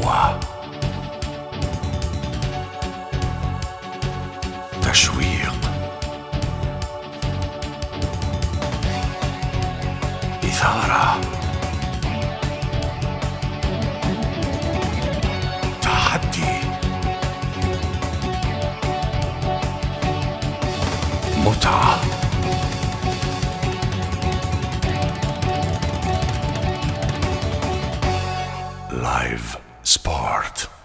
شهوه تشويق اثاره تحدي متعه live. sport.